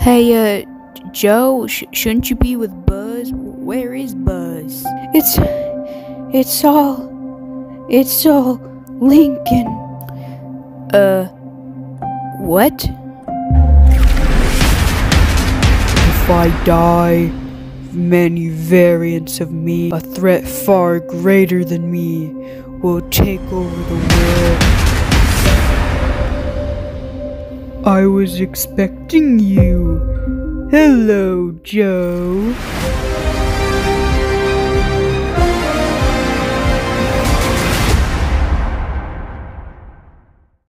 Hey, uh, Joe, sh- shouldn't you be with Buzz? Where is Buzz? It's. It's all. It's all Lincoln. Uh, what? If I die, many variants of me, a threat far greater than me, will take over the world. I was expecting you. Hello, Joe.